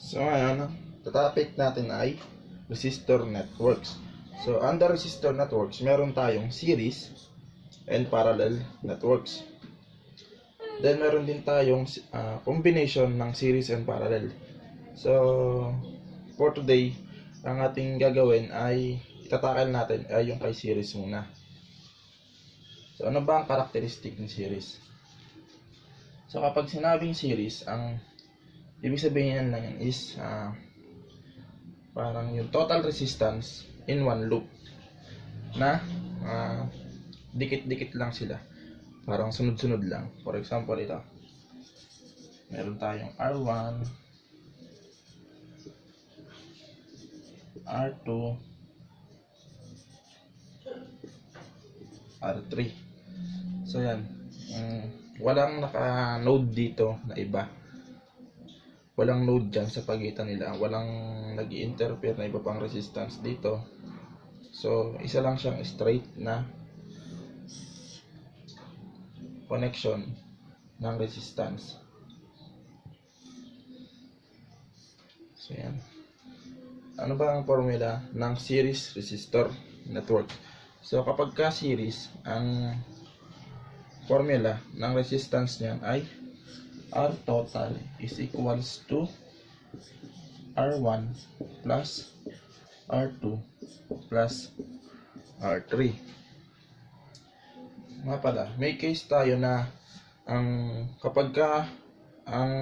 So ngayon, the topic natin ay resistor networks. So under resistor networks, meron tayong series and parallel networks. Then meron din tayong uh, combination ng series and parallel. So for today, ang ating gagawin ay itatakal natin ay yung kay series muna. So ano ba ang characteristic ng series? So kapag sinabing series, ang ibig sabihin lang yan is uh, parang yung total resistance in one loop na uh, dikit-dikit lang sila. Parang sunod-sunod lang. For example ito. Meron tayong R1 R2 R3 so yan. Um, walang naka-node dito na iba walang node dyan sa pagitan nila. Walang nag interfere na iba pang resistance dito. So isa lang siyang straight na connection ng resistance. So yan. Ano ba ang formula ng series resistor network? So kapag ka series ang formula ng resistance niyan ay R total is equals to R1 plus R2 plus R3. Nga pala, may case tayo na ang kapag ka ang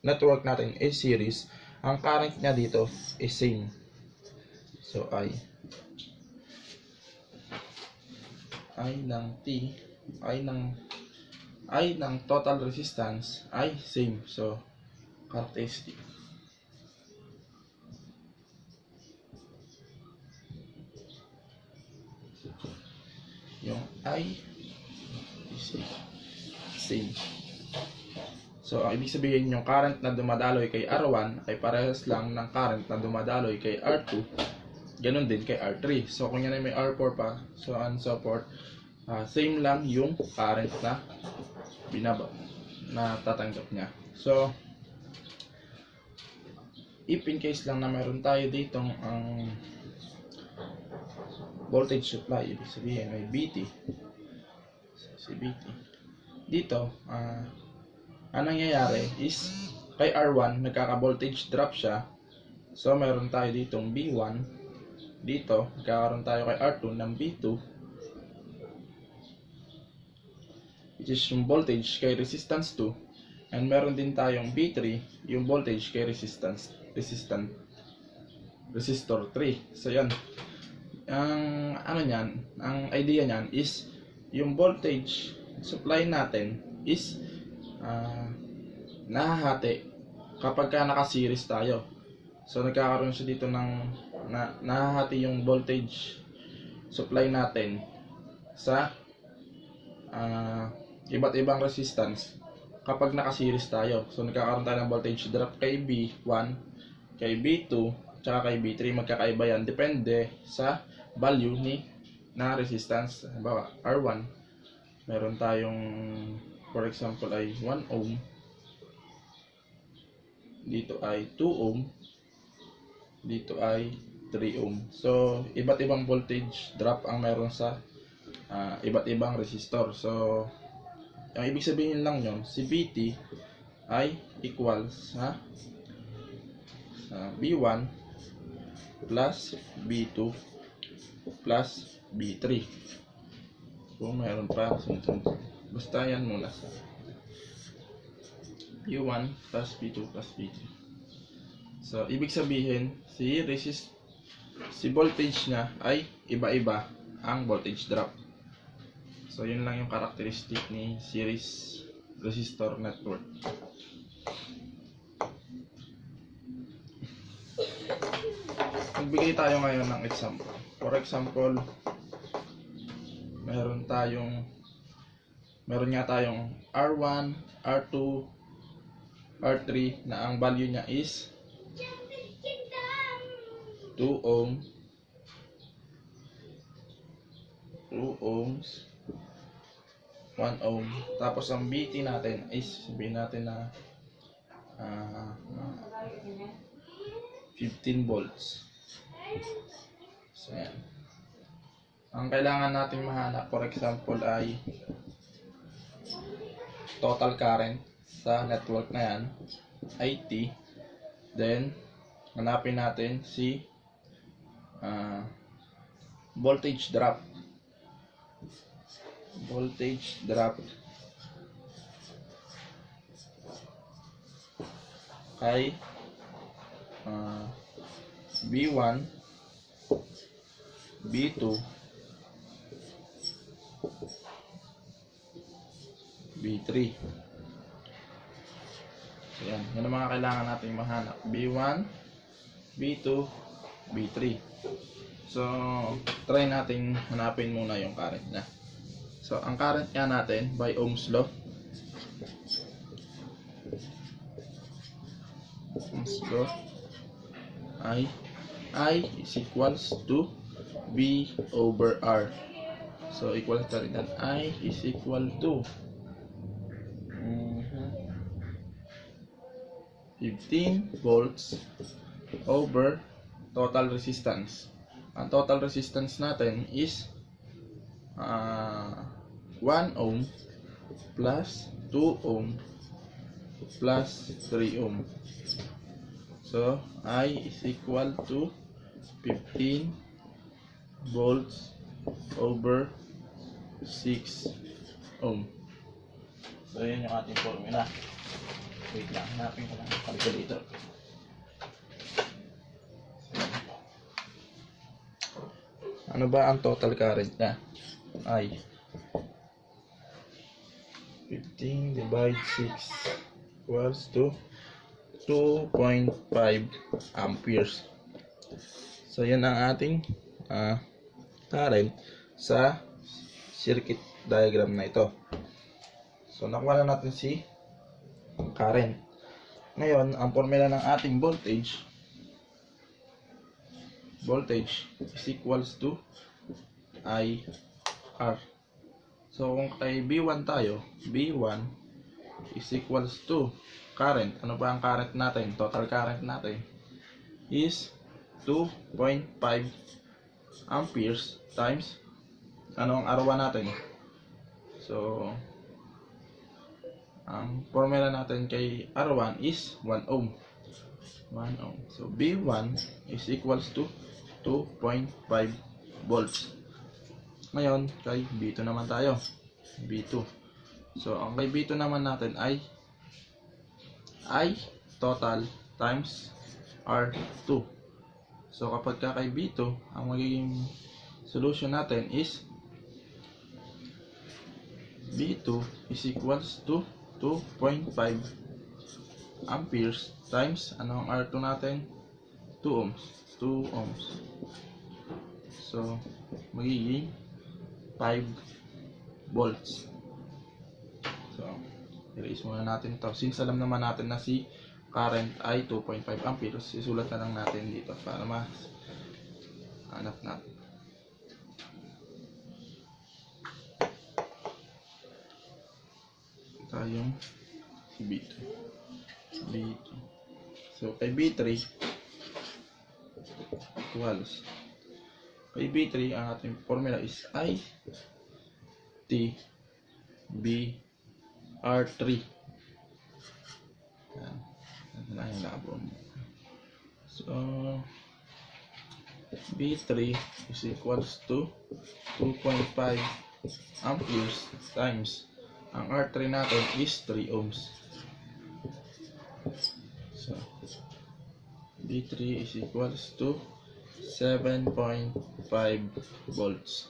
network natin is series, ang current niya dito is same. So I I ng T, I ng ay ng total resistance ay same. So, characteristic. Yung I is same. So, ang ibig sabihin yung current na dumadaloy kay R1 ay parehas lang ng current na dumadaloy kay R2. Ganon din kay R3. So, kung yan ay may R4 pa, so on so forth, uh, same lang yung current na binaba na tatanggap niya. So, if in case lang na meron tayo dito ang voltage supply, ibig sabihin may BT. Si BT. Dito, uh, ang nangyayari is kay R1, nagkaka-voltage drop siya. So, meron tayo ditong B1. Dito, nagkakaroon tayo kay R2 ng B2 which is yung voltage kay resistance 2 and meron din tayong B3 yung voltage kay resistance resistant resistor 3 so yan. Ang ano niyan ang idea niyan is yung voltage supply natin is uh, nahahati kapag ka naka-series tayo. So nagkakaroon siya dito ng na, nahahati yung voltage supply natin sa uh, iba't ibang resistance kapag naka-series tayo. So, nagkakaroon tayo ng voltage drop kay B1, kay B2, tsaka kay B3. Magkakaiba yan. Depende sa value ni na resistance. Halimbawa, R1, meron tayong, for example, ay 1 ohm. Dito ay 2 ohm. Dito ay 3 ohm. So, iba't ibang voltage drop ang meron sa uh, iba't ibang resistor. So, ang ibig sabihin lang yon si BT ay equals ha uh, B1 plus B2 plus B3 kung mayroon pa. Basta yan muna. Sa B1 plus B2 plus B3 so ibig sabihin si resist si voltage niya ay iba-iba ang voltage drop So, yun lang yung karakteristik ni series resistor network. Magbigay tayo ngayon ng example. For example, meron tayong meron nga tayong R1, R2, R3 na ang value niya is 2 ohm 2 ohms 1 ohm. Tapos ang BT natin is sabihin natin na uh, 15 volts. So, yan. Ang kailangan natin mahanap, for example, ay total current sa network na yan, IT. Then, hanapin natin si ah, voltage drop. Voltage drop kay ah, B1, B2, B3. So, yan. Yan ang mga kailangan natin mahanap. B1, B2, B3. So, try natin hanapin muna yung current na. So, ang current nga natin by Ohm's law. Ohm's law I I is equals to B over R. So, equal na rin yan. I is equal to mhm, 15 volts over total resistance. Ang total resistance natin is ah 1 ohm plus 2 ohm plus 3 ohm. So, I is equal to 15 volts over 6 ohm. So, yun yung ating formula. Wait lang, hanapin ko lang ang calculator. Ano ba ang total current na? Ay. 15 divide 6 equals to 2.5 amperes. So, yan ang ating ah, current sa circuit diagram na ito. So, nakuha na natin si current. Ngayon, ang formula ng ating voltage voltage is equals to IR. So, kung kay B1 tayo, B1 is equals to current. Ano ba ang current natin? Total current natin is 2.5 amperes times ano ang R1 natin? So, ang formula natin kay R1 is 1 ohm. 1 ohm. So, B1 is equals to 2.5 volts. Ngayon, kay B2 naman tayo. B2. So, ang kay B2 naman natin ay I total times R2. So, kapag ka kay B2, ang magiging solution natin is B2 is equals to 2.5 amperes times ano ang R2 natin? 2 ohms. 2 ohms. So, magiging 5 volts. So, erase muna natin to. Since alam naman natin na si current ay 2.5 amperes, isulat na lang natin dito para mas hanap natin. tayong si B2. B2. So, kay B3, equals. Kay B3, ang ating formula is I T B R3. Yan. Yung labo. So, B3 is equals to 2.5 amperes times ang R3 natin is 3 ohms. So, B3 is equals to 7.5 volts.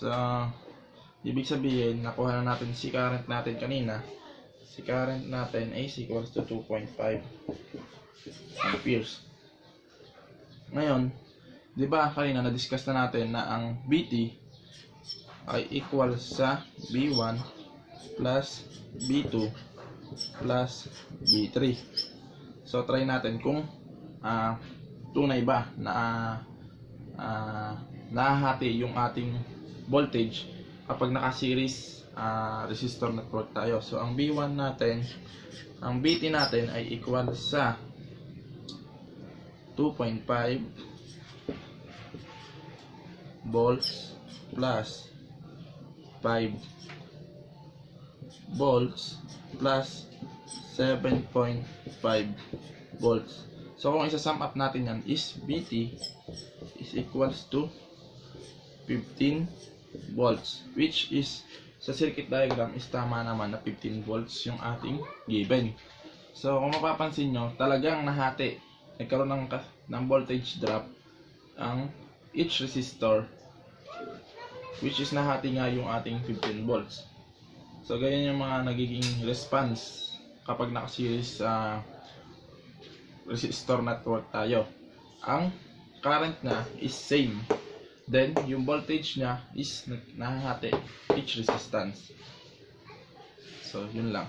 So, ibig sabihin, nakuha na natin si current natin kanina. Si current natin is equals to 2.5 amperes. Ngayon, di ba kanina na-discuss na natin na ang BT ay equal sa B1 plus B2 plus B3. So, try natin kung ah, tunay ba na uh, nahahati yung ating voltage kapag naka-series ah, resistor network tayo. So, ang B1 natin, ang BT natin ay equal sa 2.5 volts plus 5 volts plus 7.5 volts. So kung isa-sum up natin yan is VT is equals to 15 volts which is sa circuit diagram is tama naman na 15 volts yung ating given. So kung mapapansin nyo, talagang nahati. Nagkaroon ng, ng voltage drop ang each resistor which is nahati nga yung ating 15 volts. So ganyan yung mga nagiging response kapag naka-series sa resistor network tayo. Ang current na is same. Then, yung voltage niya is nahahati each resistance. So, yun lang.